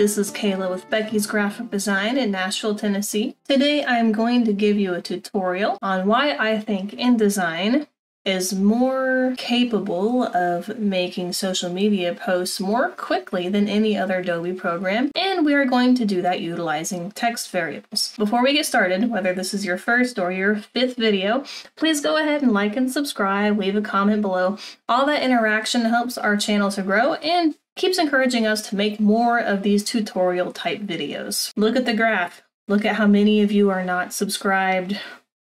This is Kayla with Becky's Graphic Design in Nashville, Tennessee. Today I'm going to give you a tutorial on why I think InDesign is more capable of making social media posts more quickly than any other Adobe program, and we are going to do that utilizing text variables. Before we get started, whether this is your first or your fifth video, please go ahead and like and subscribe, leave a comment below. All that interaction helps our channel to grow and keeps encouraging us to make more of these tutorial type videos. Look at the graph. Look at how many of you are not subscribed.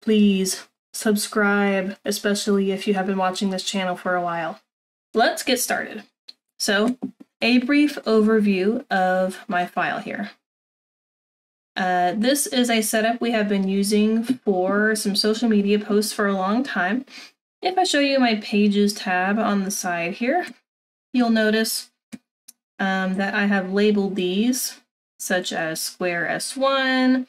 Please subscribe, especially if you have been watching this channel for a while. Let's get started. So, a brief overview of my file here. Uh, this is a setup we have been using for some social media posts for a long time. If I show you my Pages tab on the side here, you'll notice um, that I have labeled these, such as Square S1,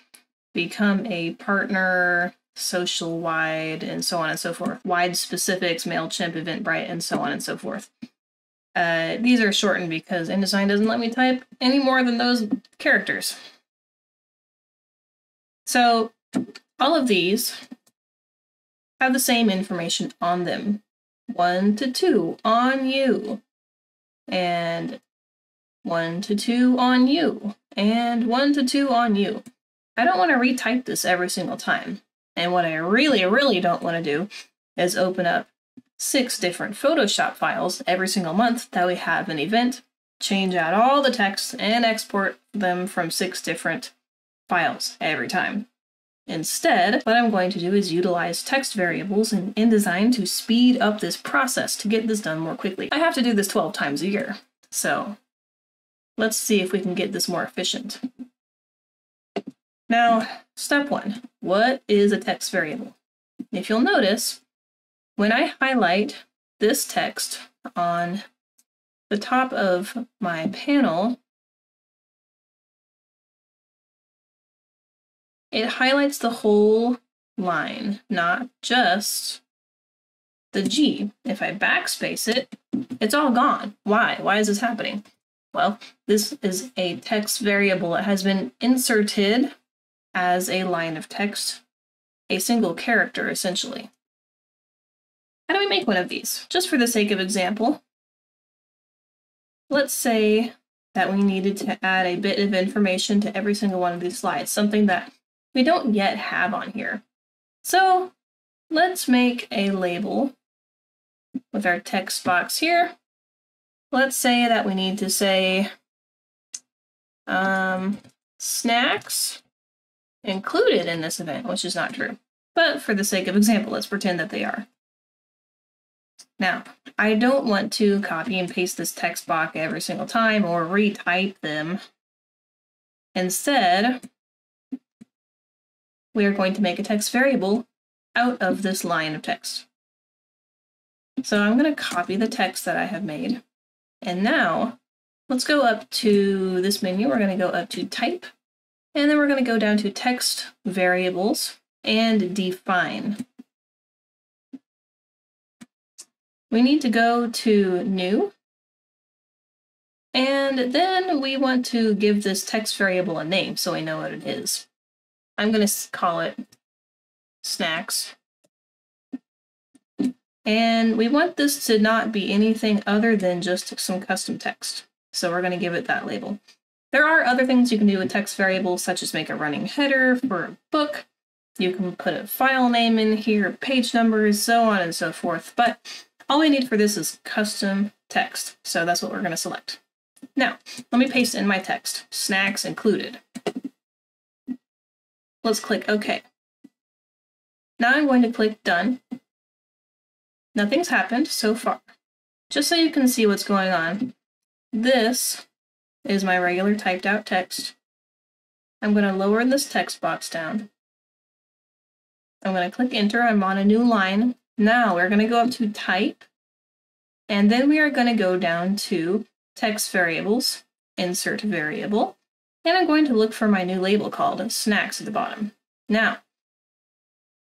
Become a Partner, Social Wide, and so on and so forth. Wide Specifics, MailChimp, Eventbrite, and so on and so forth. Uh, these are shortened because InDesign doesn't let me type any more than those characters. So all of these have the same information on them. One to two on you. And one to two on you, and one to two on you. I don't want to retype this every single time. And what I really, really don't want to do is open up six different Photoshop files every single month that we have an event, change out all the text, and export them from six different files every time. Instead, what I'm going to do is utilize text variables in InDesign to speed up this process to get this done more quickly. I have to do this 12 times a year, so Let's see if we can get this more efficient. Now, step one, what is a text variable? If you'll notice, when I highlight this text on the top of my panel, it highlights the whole line, not just the G. If I backspace it, it's all gone. Why? Why is this happening? Well, this is a text variable. It has been inserted as a line of text, a single character essentially. How do we make one of these? Just for the sake of example, let's say that we needed to add a bit of information to every single one of these slides, something that we don't yet have on here. So let's make a label with our text box here let's say that we need to say um, snacks included in this event, which is not true. But for the sake of example, let's pretend that they are. Now, I don't want to copy and paste this text box every single time or retype them. Instead, we are going to make a text variable out of this line of text. So I'm going to copy the text that I have made and now let's go up to this menu. We're going to go up to type, and then we're going to go down to text variables and define. We need to go to new, and then we want to give this text variable a name so we know what it is. I'm going to call it snacks. And we want this to not be anything other than just some custom text. So we're going to give it that label. There are other things you can do with text variables, such as make a running header for a book. You can put a file name in here, page numbers, so on and so forth. But all we need for this is custom text. So that's what we're going to select. Now, let me paste in my text, snacks included. Let's click OK. Now I'm going to click Done, Nothing's happened so far. Just so you can see what's going on, this is my regular typed out text. I'm going to lower this text box down. I'm going to click enter. I'm on a new line. Now we're going to go up to type, and then we are going to go down to text variables, insert variable, and I'm going to look for my new label called snacks at the bottom. Now,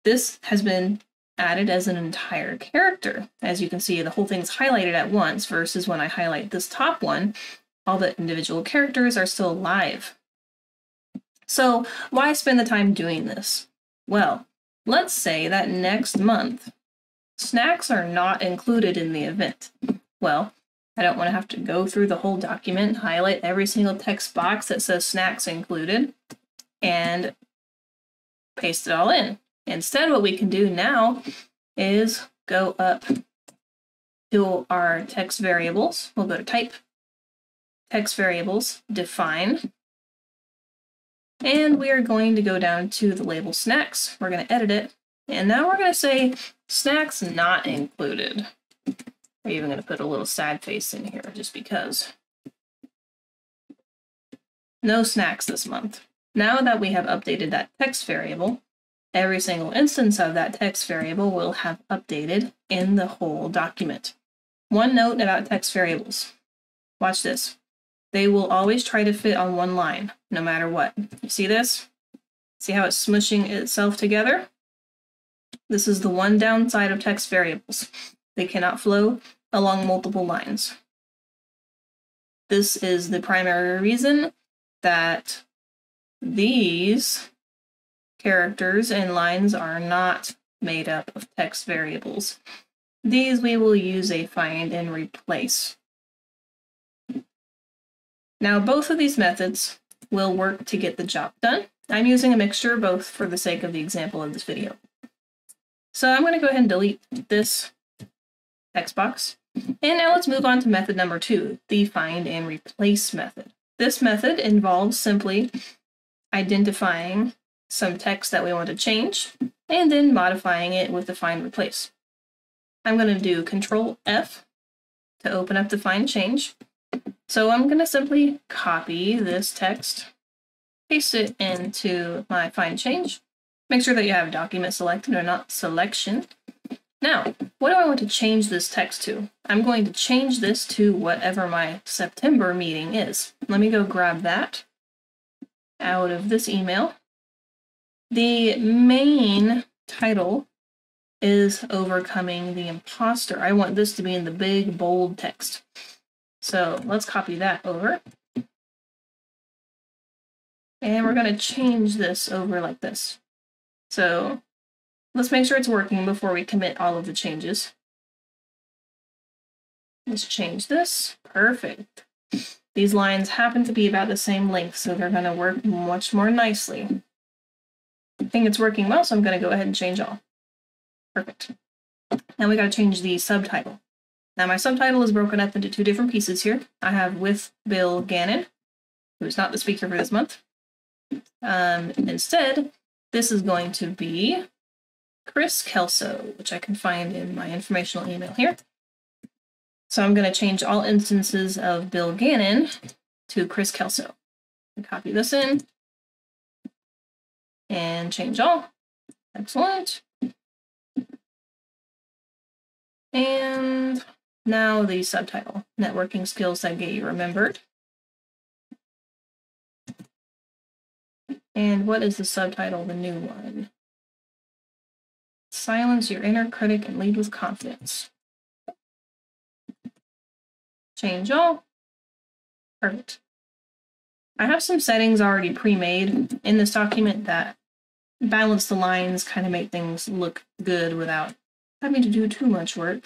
this has been added as an entire character. As you can see, the whole thing's highlighted at once versus when I highlight this top one, all the individual characters are still alive. So why spend the time doing this? Well, let's say that next month, snacks are not included in the event. Well, I don't want to have to go through the whole document, highlight every single text box that says snacks included, and paste it all in. Instead, what we can do now is go up to our text variables. We'll go to type, text variables, define, and we are going to go down to the label snacks. We're going to edit it. And now we're going to say snacks not included. We're even going to put a little sad face in here just because. No snacks this month. Now that we have updated that text variable, every single instance of that text variable will have updated in the whole document. One note about text variables. Watch this. They will always try to fit on one line, no matter what. You see this? See how it's smushing itself together? This is the one downside of text variables. They cannot flow along multiple lines. This is the primary reason that these characters and lines are not made up of text variables. These we will use a find and replace. Now both of these methods will work to get the job done. I'm using a mixture both for the sake of the example of this video. So I'm going to go ahead and delete this text box. And now let's move on to method number two, the find and replace method. This method involves simply identifying some text that we want to change and then modifying it with the find replace. I'm going to do control F to open up the find change. So I'm going to simply copy this text, paste it into my find change. Make sure that you have document selected or not selection. Now, what do I want to change this text to? I'm going to change this to whatever my September meeting is. Let me go grab that out of this email. The main title is overcoming the imposter. I want this to be in the big bold text. So let's copy that over. And we're going to change this over like this. So let's make sure it's working before we commit all of the changes. Let's change this. Perfect. These lines happen to be about the same length, so they're going to work much more nicely. I think it's working well, so I'm going to go ahead and change all. Perfect. Now we got to change the subtitle. Now my subtitle is broken up into two different pieces here. I have with Bill Gannon, who's not the speaker for this month. Um, instead, this is going to be Chris Kelso, which I can find in my informational email here. So I'm going to change all instances of Bill Gannon to Chris Kelso. Copy this in and change all. Excellent. And now the subtitle, networking skills that get you remembered. And what is the subtitle, the new one? Silence your inner critic and lead with confidence. Change all. Perfect. I have some settings already pre-made in this document that balance the lines, kind of make things look good without having to do too much work.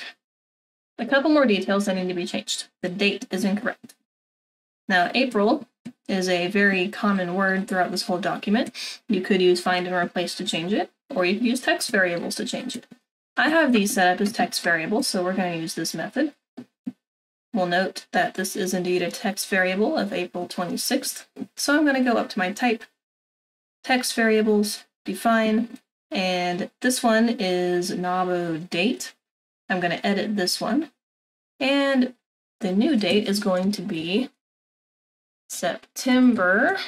A couple more details that need to be changed. The date is incorrect. Now, April is a very common word throughout this whole document. You could use find and replace to change it, or you could use text variables to change it. I have these set up as text variables, so we're going to use this method. We'll note that this is indeed a text variable of April 26th. So I'm going to go up to my type, text variables, define, and this one is NAWBO date. I'm going to edit this one. And the new date is going to be September.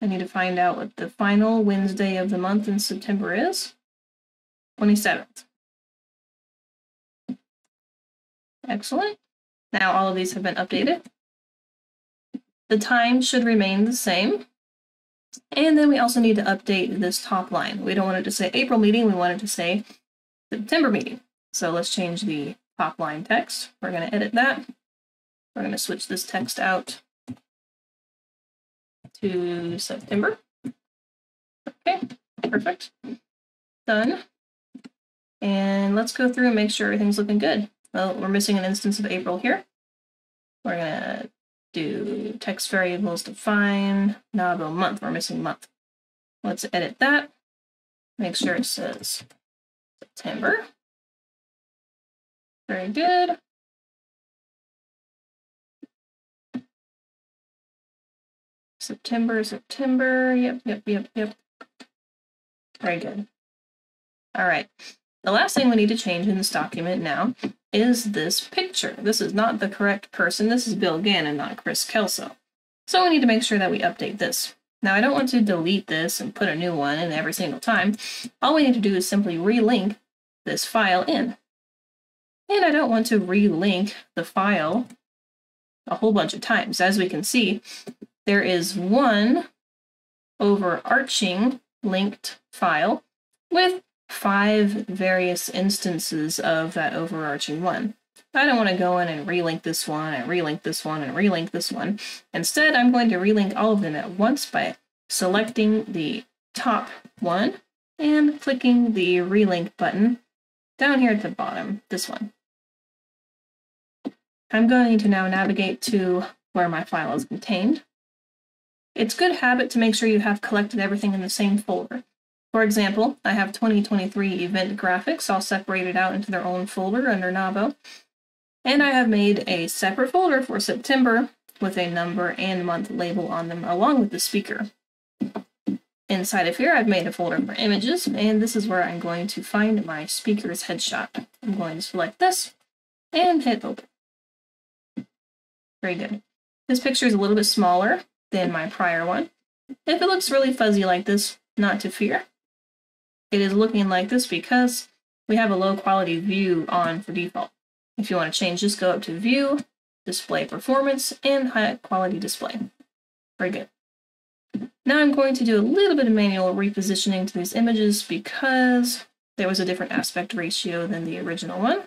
I need to find out what the final Wednesday of the month in September is. 27th. Excellent. Now all of these have been updated. The time should remain the same. And then we also need to update this top line. We don't want it to say April meeting, we want it to say September meeting. So let's change the top line text. We're going to edit that. We're going to switch this text out to September. Okay, perfect. Done. And let's go through and make sure everything's looking good. Well, we're missing an instance of April here. We're gonna do text variables define, NAWBO month. We're missing month. Let's edit that. Make sure it says September. Very good. September, September. Yep, yep, yep, yep. Very good. All right. The last thing we need to change in this document now is this picture. This is not the correct person. This is Bill Gannon, not Chris Kelso. So we need to make sure that we update this. Now I don't want to delete this and put a new one in every single time. All we need to do is simply relink this file in. And I don't want to relink the file a whole bunch of times. As we can see, there is one overarching linked file with five various instances of that overarching one. I don't want to go in and relink this one and relink this one and relink this one. Instead, I'm going to relink all of them at once by selecting the top one and clicking the relink button down here at the bottom, this one. I'm going to now navigate to where my file is contained. It's good habit to make sure you have collected everything in the same folder. For example, I have 2023 event graphics all separated out into their own folder under NAWBO. And I have made a separate folder for September with a number and month label on them along with the speaker. Inside of here, I've made a folder for images, and this is where I'm going to find my speaker's headshot. I'm going to select this and hit open. Very good. This picture is a little bit smaller than my prior one. If it looks really fuzzy like this, not to fear. It is looking like this because we have a low quality view on for default. If you want to change this, go up to View, Display Performance, and High Quality Display. Very good. Now I'm going to do a little bit of manual repositioning to these images because there was a different aspect ratio than the original one.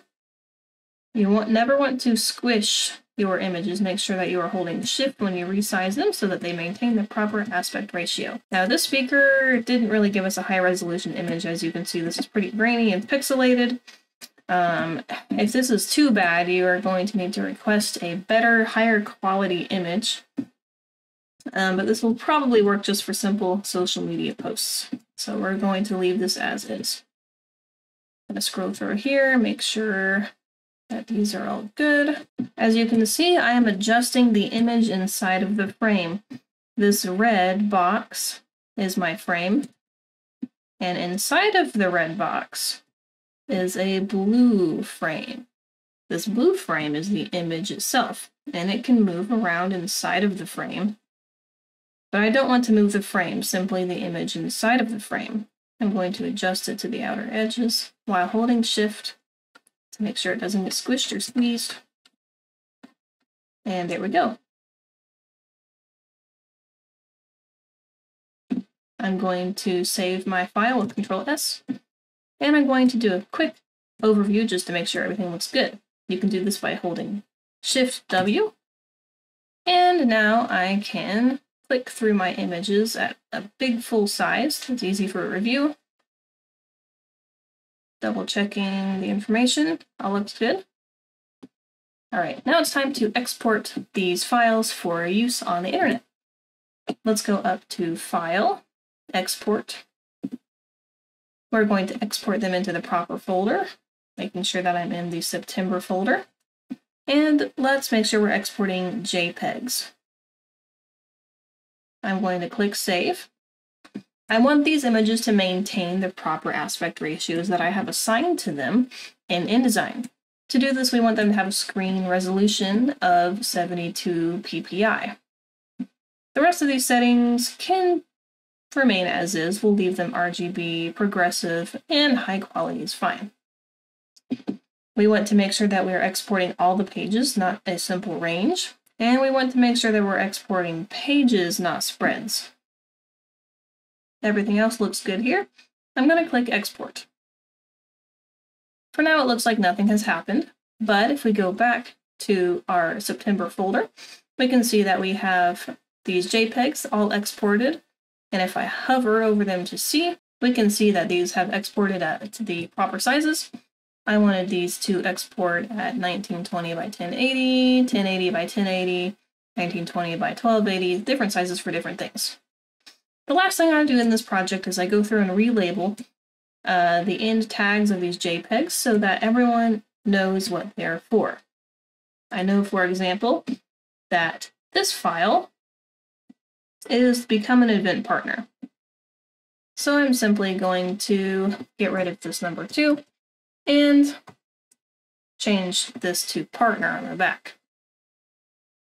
You want, never want to squish your images, make sure that you are holding shift when you resize them so that they maintain the proper aspect ratio. Now this speaker didn't really give us a high resolution image. As you can see, this is pretty grainy and pixelated. Um, if this is too bad, you are going to need to request a better, higher quality image. Um, but this will probably work just for simple social media posts. So we're going to leave this as is. I'm going to scroll through here, make sure that these are all good. As you can see, I am adjusting the image inside of the frame. This red box is my frame, and inside of the red box is a blue frame. This blue frame is the image itself, and it can move around inside of the frame. But I don't want to move the frame, simply the image inside of the frame. I'm going to adjust it to the outer edges while holding shift to make sure it doesn't get squished or squeezed. And there we go. I'm going to save my file with Control S, and I'm going to do a quick overview just to make sure everything looks good. You can do this by holding Shift W, and now I can click through my images at a big full size. It's easy for a review double checking the information. All looks good. All right, now it's time to export these files for use on the internet. Let's go up to File, Export. We're going to export them into the proper folder, making sure that I'm in the September folder. And let's make sure we're exporting JPEGs. I'm going to click Save. I want these images to maintain the proper aspect ratios that I have assigned to them in InDesign. To do this, we want them to have a screen resolution of 72 ppi. The rest of these settings can remain as is. We'll leave them RGB, progressive, and high quality is fine. We want to make sure that we are exporting all the pages, not a simple range. And we want to make sure that we're exporting pages, not spreads. Everything else looks good here. I'm going to click export. For now, it looks like nothing has happened, but if we go back to our September folder, we can see that we have these JPEGs all exported. And if I hover over them to see, we can see that these have exported at the proper sizes. I wanted these to export at 1920 by 1080, 1080 by 1080, 1920 by 1280, different sizes for different things. The last thing I do in this project is I go through and relabel uh, the end tags of these JPEGs so that everyone knows what they're for. I know, for example, that this file is become an event partner. So I'm simply going to get rid of this number two and change this to partner on the back.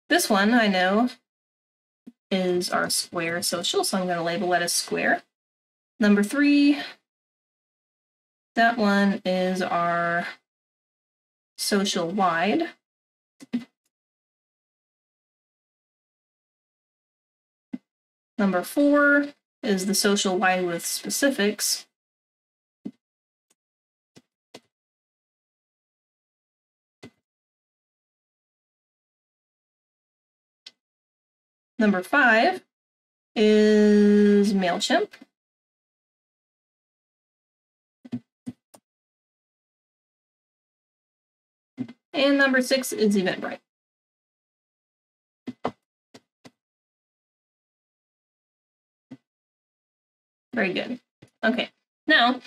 This one I know is our square social, so I'm going to label that as square. Number three, that one is our social wide. Number four is the social wide with specifics. Number five is MailChimp. And number six is Eventbrite. Very good. Okay, now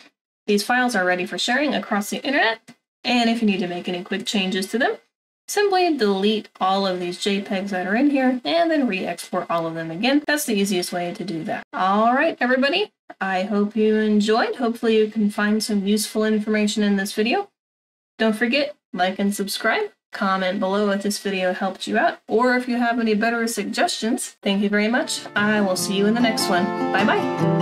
these files are ready for sharing across the internet. And if you need to make any quick changes to them, Simply delete all of these JPEGs that are in here and then re-export all of them again. That's the easiest way to do that. All right, everybody. I hope you enjoyed. Hopefully you can find some useful information in this video. Don't forget, like and subscribe. Comment below if this video helped you out, or if you have any better suggestions. Thank you very much. I will see you in the next one. Bye-bye.